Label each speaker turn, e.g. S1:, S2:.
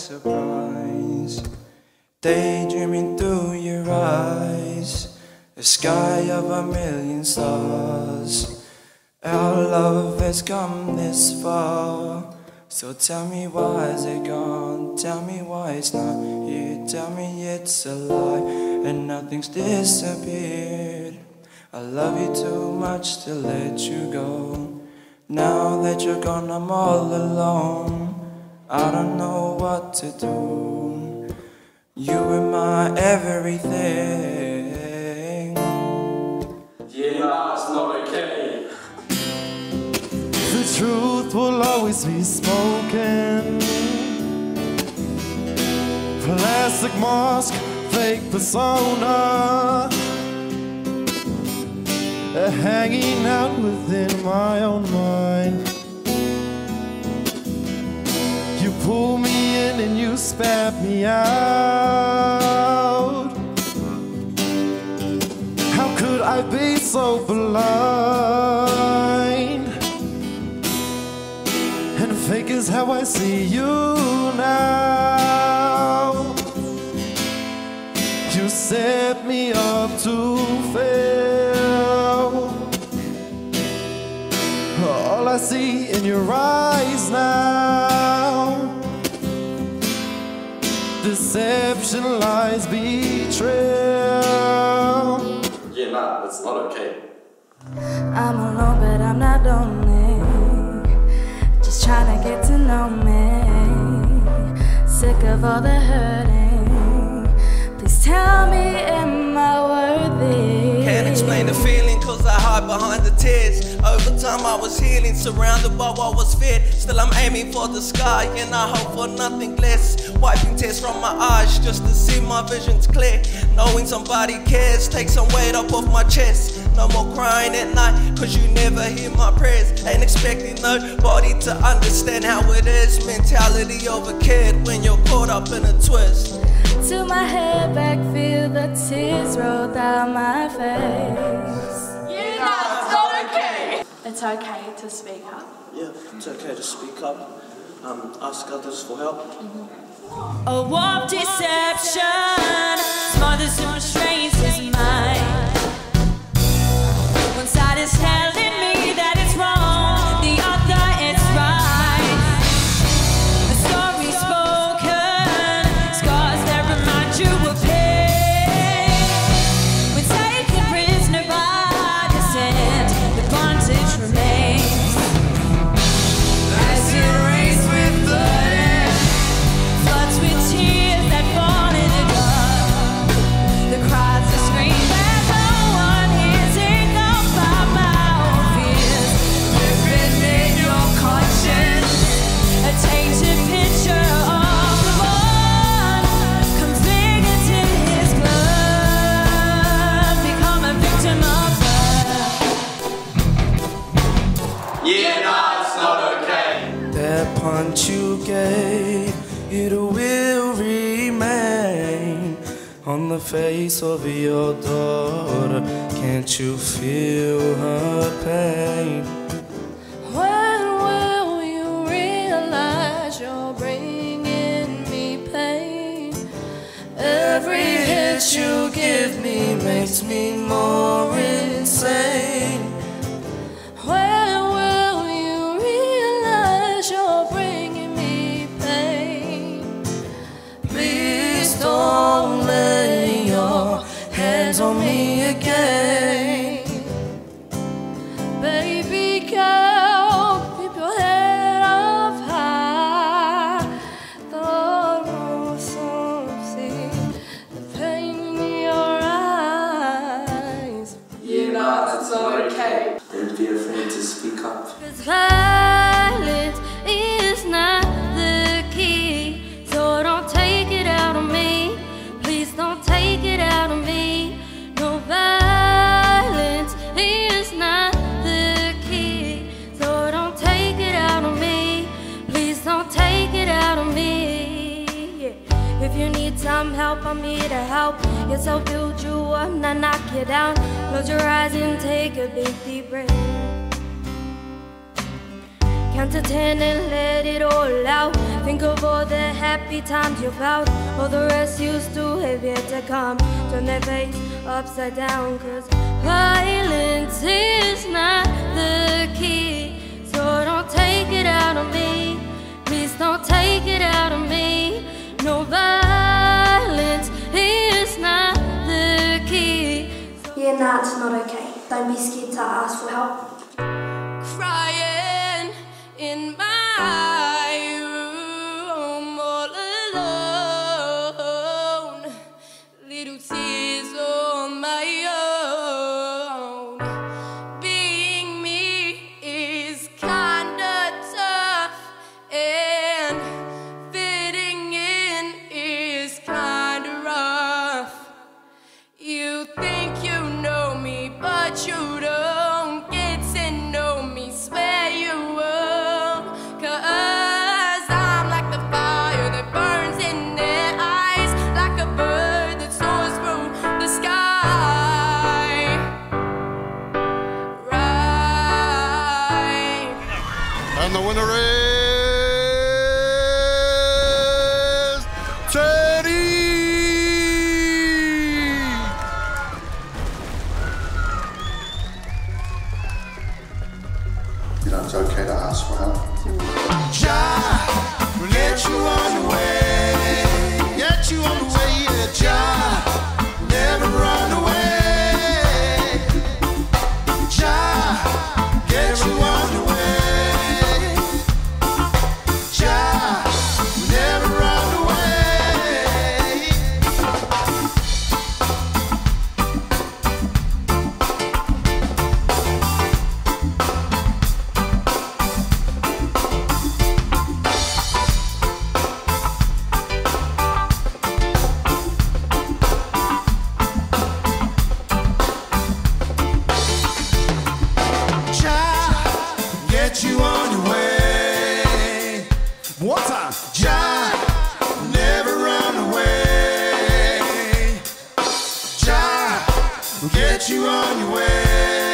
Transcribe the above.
S1: surprise. Daydreaming through your eyes, a sky of a million stars. Our love has come this far. So tell me why is it gone? Tell me why it's not here. Tell me it's a lie and nothing's disappeared. I love you too much to let you go. Now that you're gone, I'm all alone. I don't know what to do. You were my everything.
S2: Yeah, nah, it's not okay.
S3: The truth will always be spoken. Plastic mask, fake persona. Hanging out within my own mind. Pull me in and you spat me out. How could I be so blind? And fake is how I see you now. You set me up to fail. All I see in your eyes now. Deception, lies, betrayal.
S2: Yeah, nah, that's not okay.
S4: I'm alone, but I'm not lonely. Just trying to get to know me. Sick of all the hurting. Please tell me, am I worthy?
S5: Can't explain the feeling cause I hide behind the tears. Over time I was healing, surrounded by what was feared. Still I'm aiming for the sky and I hope for nothing less. Wiping tears from my eyes just to see my visions clear. Knowing somebody cares, take some weight up off my chest. No more crying at night cause you never hear my prayers. Ain't expecting nobody to understand how it is. Mentality a kid when you're caught up in a twist.
S4: To my head back, feel the tears roll down my face.
S6: It's okay to speak up.
S7: Yeah, it's okay to speak up, um, ask others for help.
S8: A warp deception
S1: face of your daughter. Can't you feel her pain?
S4: When will you realize you're bringing me pain?
S1: Every hit you give me makes me more
S2: Yeah, nah, that's not okay.
S7: Don't be afraid to speak up.
S4: Yes, I'll build you up, not knock you down. Close your eyes and take a big deep breath. Count to ten and let it all out. Think of all the happy times you've out. All the rest used to have yet to come. Turn that face upside down, cause violence is not And the
S3: winner is Time. Never run away. Get you on your way.